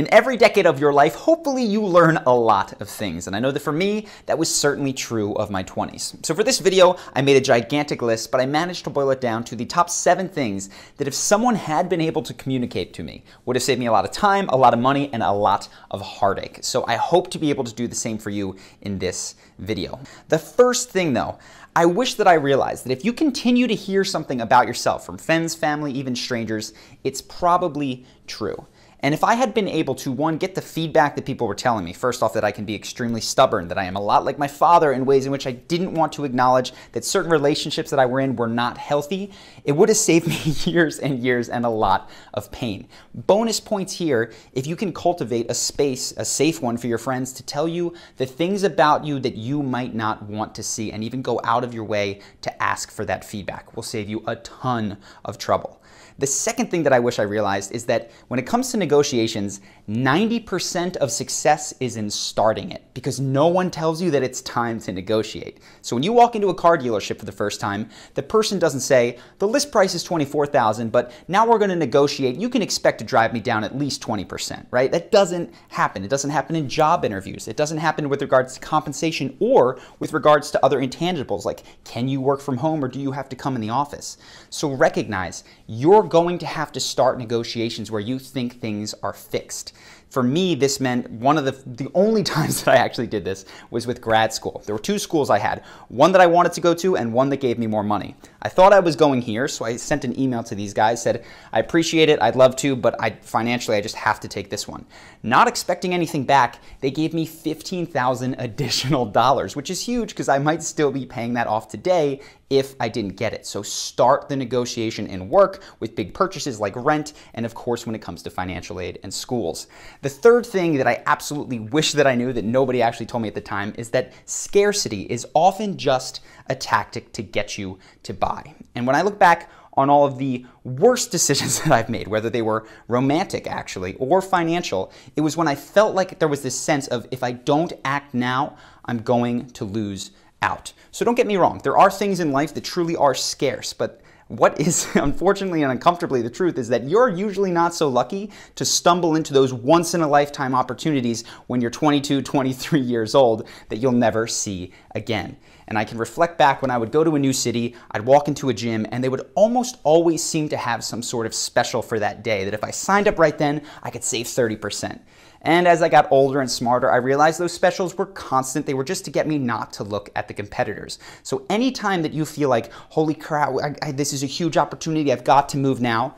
In every decade of your life, hopefully you learn a lot of things. And I know that for me, that was certainly true of my 20s. So for this video, I made a gigantic list, but I managed to boil it down to the top seven things that if someone had been able to communicate to me, would have saved me a lot of time, a lot of money, and a lot of heartache. So I hope to be able to do the same for you in this video. The first thing though, I wish that I realized that if you continue to hear something about yourself from friends, family, even strangers, it's probably true. And if I had been able to, one, get the feedback that people were telling me, first off, that I can be extremely stubborn, that I am a lot like my father in ways in which I didn't want to acknowledge that certain relationships that I were in were not healthy, it would have saved me years and years and a lot of pain. Bonus points here if you can cultivate a space, a safe one for your friends to tell you the things about you that you might not want to see and even go out of your way to ask for that feedback will save you a ton of trouble. The second thing that I wish I realized is that when it comes to negotiations, 90% of success is in starting it because no one tells you that it's time to negotiate. So when you walk into a car dealership for the first time, the person doesn't say, the list price is 24,000, but now we're going to negotiate. You can expect to drive me down at least 20%, right? That doesn't happen. It doesn't happen in job interviews. It doesn't happen with regards to compensation or with regards to other intangibles like can you work from home or do you have to come in the office? So recognize you're going to have to start negotiations where you think things are fixed. For me, this meant one of the, the only times that I actually did this was with grad school. There were two schools I had, one that I wanted to go to and one that gave me more money. I thought I was going here, so I sent an email to these guys, said, I appreciate it, I'd love to, but I financially I just have to take this one. Not expecting anything back, they gave me 15,000 additional dollars, which is huge because I might still be paying that off today if I didn't get it. So start the negotiation and work with big purchases like rent, and of course when it comes to financial aid and schools. The third thing that I absolutely wish that I knew that nobody actually told me at the time is that scarcity is often just a tactic to get you to buy. And when I look back on all of the worst decisions that I've made, whether they were romantic actually or financial, it was when I felt like there was this sense of if I don't act now, I'm going to lose out. So don't get me wrong, there are things in life that truly are scarce, but what is unfortunately and uncomfortably the truth is that you're usually not so lucky to stumble into those once in a lifetime opportunities when you're 22, 23 years old that you'll never see again. And I can reflect back when I would go to a new city, I'd walk into a gym, and they would almost always seem to have some sort of special for that day that if I signed up right then, I could save 30%. And as I got older and smarter, I realized those specials were constant. They were just to get me not to look at the competitors. So anytime that you feel like, holy crap, I, I, this is a huge opportunity, I've got to move now,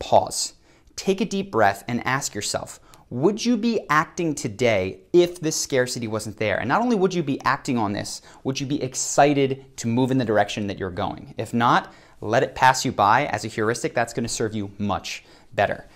pause. Take a deep breath and ask yourself, would you be acting today if this scarcity wasn't there? And not only would you be acting on this, would you be excited to move in the direction that you're going? If not, let it pass you by as a heuristic. That's going to serve you much better.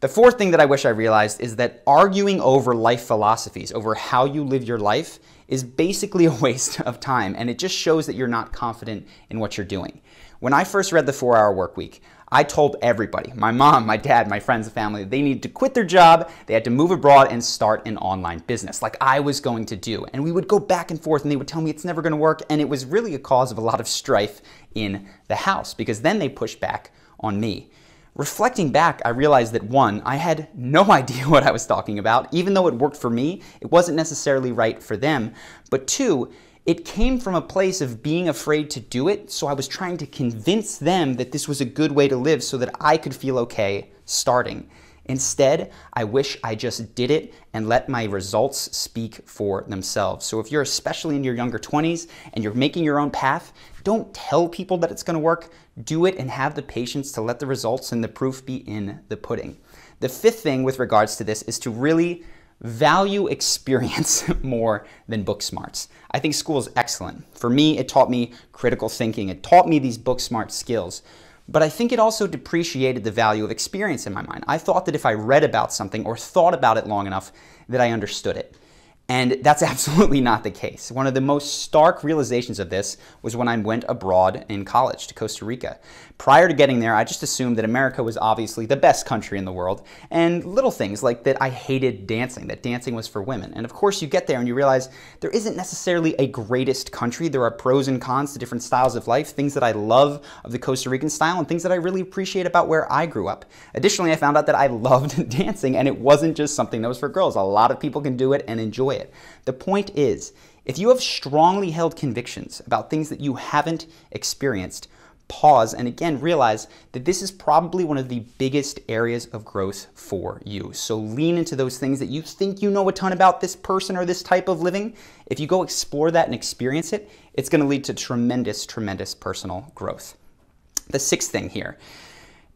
The fourth thing that I wish I realized is that arguing over life philosophies, over how you live your life, is basically a waste of time and it just shows that you're not confident in what you're doing. When I first read The 4 Hour Work Week, I told everybody, my mom, my dad, my friends and family, they needed to quit their job, they had to move abroad and start an online business like I was going to do. And we would go back and forth and they would tell me it's never going to work. And it was really a cause of a lot of strife in the house because then they pushed back on me. Reflecting back, I realized that one, I had no idea what I was talking about. Even though it worked for me, it wasn't necessarily right for them. But two, it came from a place of being afraid to do it, so I was trying to convince them that this was a good way to live so that I could feel okay starting. Instead, I wish I just did it and let my results speak for themselves. So if you're especially in your younger 20s and you're making your own path, don't tell people that it's gonna work. Do it and have the patience to let the results and the proof be in the pudding. The fifth thing with regards to this is to really value experience more than book smarts. I think school is excellent. For me, it taught me critical thinking. It taught me these book smart skills. But I think it also depreciated the value of experience in my mind. I thought that if I read about something or thought about it long enough, that I understood it. And that's absolutely not the case. One of the most stark realizations of this was when I went abroad in college to Costa Rica. Prior to getting there, I just assumed that America was obviously the best country in the world, and little things like that I hated dancing, that dancing was for women. And of course, you get there and you realize there isn't necessarily a greatest country. There are pros and cons to different styles of life, things that I love of the Costa Rican style, and things that I really appreciate about where I grew up. Additionally, I found out that I loved dancing, and it wasn't just something that was for girls. A lot of people can do it and enjoy it. The point is, if you have strongly held convictions about things that you haven't experienced, pause and again realize that this is probably one of the biggest areas of growth for you. So lean into those things that you think you know a ton about this person or this type of living. If you go explore that and experience it, it's going to lead to tremendous, tremendous personal growth. The sixth thing here.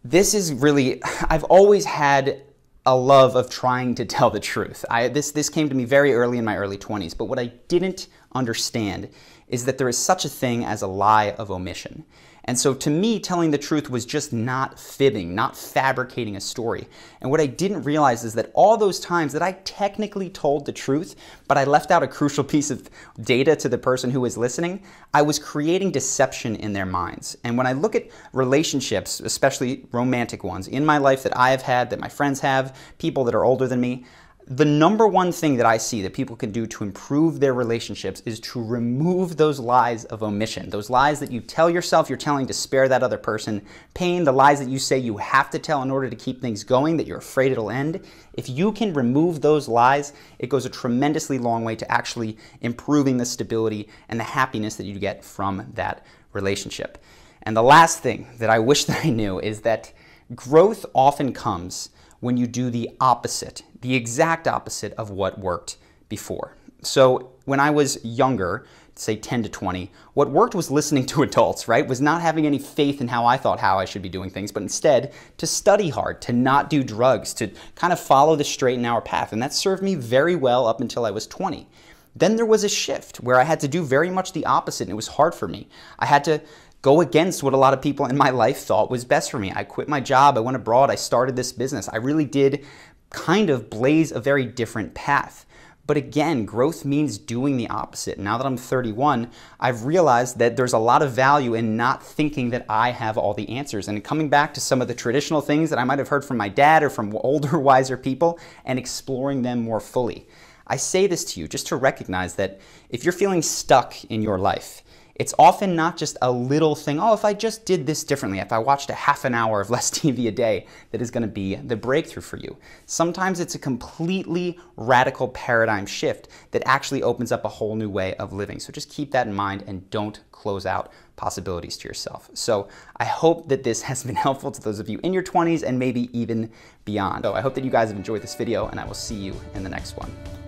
This is really, I've always had a love of trying to tell the truth. I, this, this came to me very early in my early 20s, but what I didn't understand is that there is such a thing as a lie of omission. And so to me, telling the truth was just not fibbing, not fabricating a story. And what I didn't realize is that all those times that I technically told the truth, but I left out a crucial piece of data to the person who was listening, I was creating deception in their minds. And when I look at relationships, especially romantic ones, in my life that I have had, that my friends have, people that are older than me, the number one thing that I see that people can do to improve their relationships is to remove those lies of omission. Those lies that you tell yourself you're telling to spare that other person pain, the lies that you say you have to tell in order to keep things going, that you're afraid it'll end. If you can remove those lies, it goes a tremendously long way to actually improving the stability and the happiness that you get from that relationship. And the last thing that I wish that I knew is that growth often comes when you do the opposite, the exact opposite of what worked before. So when I was younger, say 10 to 20, what worked was listening to adults, right? Was not having any faith in how I thought how I should be doing things, but instead to study hard, to not do drugs, to kind of follow the straight and narrow path. And that served me very well up until I was 20. Then there was a shift where I had to do very much the opposite, and it was hard for me. I had to go against what a lot of people in my life thought was best for me. I quit my job, I went abroad, I started this business. I really did kind of blaze a very different path. But again, growth means doing the opposite. Now that I'm 31, I've realized that there's a lot of value in not thinking that I have all the answers and coming back to some of the traditional things that I might have heard from my dad or from older, wiser people and exploring them more fully. I say this to you just to recognize that if you're feeling stuck in your life, it's often not just a little thing, oh, if I just did this differently, if I watched a half an hour of less TV a day, that is going to be the breakthrough for you. Sometimes it's a completely radical paradigm shift that actually opens up a whole new way of living. So just keep that in mind and don't close out possibilities to yourself. So I hope that this has been helpful to those of you in your 20s and maybe even beyond. So I hope that you guys have enjoyed this video and I will see you in the next one.